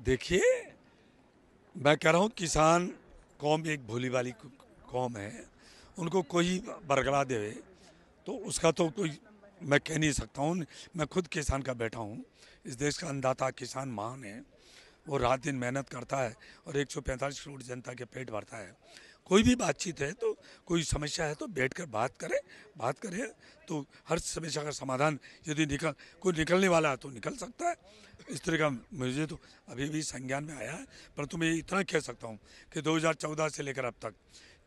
देखिए, मैं कह रहा हूँ, किसान कौम एक भोली वाली कौम है, उनको कोई बरगला दे तो उसका तो कोई, मैं कह नहीं सकता हूँ, मैं खुद किसान का बैठा हूँ, इस देश का अन्नदाता किसान महान है, वो रात दिन मेहनत करता है और 145 करोड़ जनता के पेट भरता है। कोई भी बातचीत है तो कोई समस्या है तो बैठकर बात करें बात करें तो हर समस्या का समाधान यदि निकल, कोई निकलने वाला है तो निकल सकता है इस तरह का मुझे तो अभी भी संज्ञान में आया है परंतु मैं इतना कह सकता हूँ कि 2014 से लेकर अब तक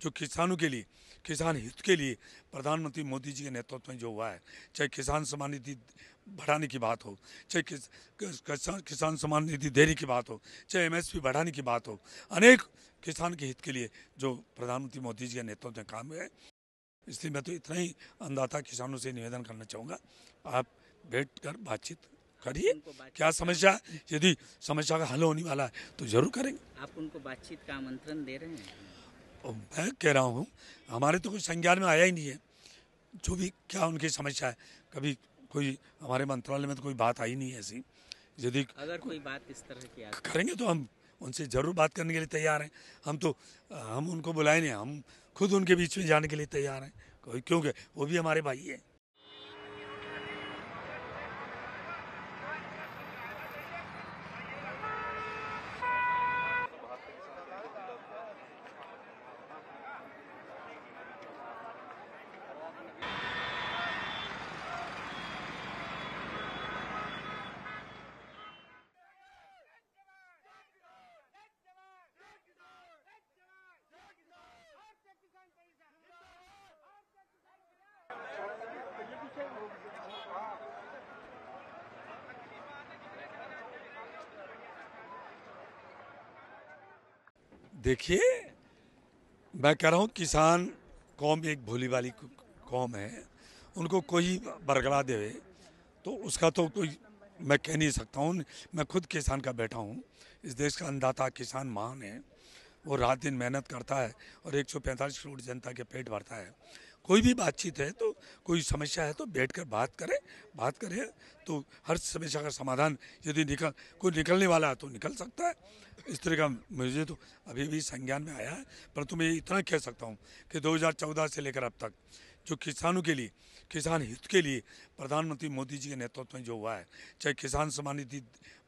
जो किसानों के लिए किसान हित के लिए प्रधानमंत्री मोदी जी के नेतृत्व में जो हुआ है चाहे किसान सम्मान निधि बढ़ाने की बात हो चाहे किस, किसान किसान सम्मान निधि देने की बात हो चाहे एमएसपी बढ़ाने की बात हो अनेक किसान के हित के लिए जो प्रधानमंत्री मोदी जी के नेतृत्व में काम है। इसलिए मैं तो इतना ही अन्नदाता किसानों से निवेदन करना चाहूँगा। आप बैठ कर बातचीत करिए। क्या समस्या यदि समस्या का हल होने वाला है तो ज़रूर करेंगे। आप उनको बातचीत का आमंत्रण दे रहे हैं? मैं कह रहा हूँ हमारे तो कोई संज्ञान में आया ही नहीं है। जो भी क्या उनकी समस्या है कभी कोई हमारे मंत्रालय में तो कोई बात आई नहीं है ऐसी। यदि अगर कोई बात इस तरह की करेंगे तो हम उनसे ज़रूर बात करने के लिए तैयार हैं। हम तो हम उनको बुलाए नहीं हम खुद उनके बीच में जाने के लिए तैयार हैं। क्योंकि वो भी हमारे भाई हैं। देखिए, मैं कह रहा हूँ, किसान कौम एक भोली वाली कौम है। उनको कोई बरगला देवे तो उसका तो कोई, मैं कह नहीं सकता हूँ। मैं खुद किसान का बैठा हूँ। इस देश का अन्नदाता किसान महान है। वो रात दिन मेहनत करता है और 145 करोड़ जनता के पेट भरता है। कोई भी बातचीत है तो कोई समस्या है तो बैठकर बात करें बात करें। तो हर समस्या का समाधान यदि निकल, कोई निकलने वाला है तो निकल सकता है। इस तरह का मुझे तो अभी भी संज्ञान में आया है, परंतु मैं इतना कह सकता हूँ कि 2014 से लेकर अब तक जो किसानों के लिए, किसान हित के लिए प्रधानमंत्री मोदी जी के नेतृत्व में जो हुआ है, चाहे किसान सम्मान निधि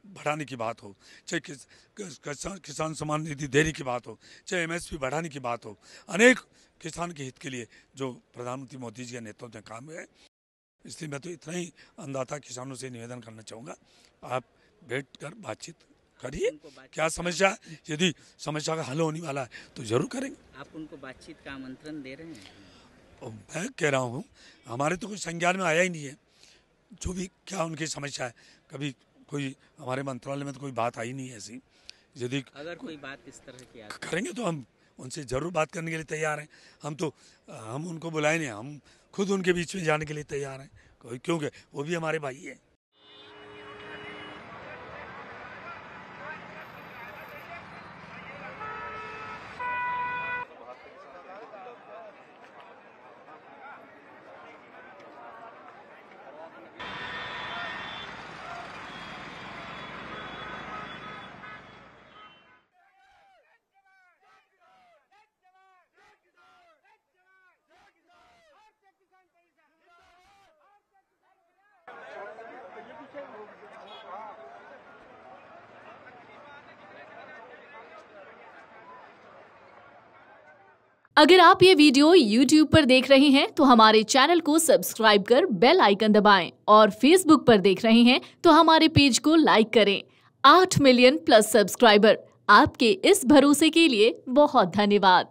बढ़ाने की बात हो, चाहे किसान किसान सम्मान निधि देने की बात हो, चाहे एमएसपी बढ़ाने की बात हो, अनेक किसान के हित के लिए जो प्रधानमंत्री मोदी जी के नेतृत्व में काम है। इसलिए मैं तो इतना ही अन्नदाता किसानों से निवेदन करना चाहूँगा। आप बैठ कर बातचीत करिए। क्या समस्या? यदि समस्या का हल होने वाला है तो ज़रूर करेंगे। आप उनको बातचीत का आमंत्रण दे रहे हैं? मैं कह रहा हूँ हमारे तो कोई संज्ञान में आया ही नहीं है। जो भी क्या उनकी समस्या है कभी कोई हमारे मंत्रालय में तो कोई बात आई नहीं है ऐसी। यदि अगर कोई बात इस तरह की आती करेंगे तो हम उनसे ज़रूर बात करने के लिए तैयार हैं। हम तो हम उनको बुलाए नहीं हम खुद उनके बीच में जाने के लिए तैयार हैं। क्योंकि वो भी हमारे भाई हैं। अगर आप ये वीडियो YouTube पर देख रहे हैं तो हमारे चैनल को सब्सक्राइब कर बेल आइकन दबाएँ और Facebook पर देख रहे हैं तो हमारे पेज को लाइक करें। आठ मिलियन प्लस सब्सक्राइबर, आपके इस भरोसे के लिए बहुत धन्यवाद।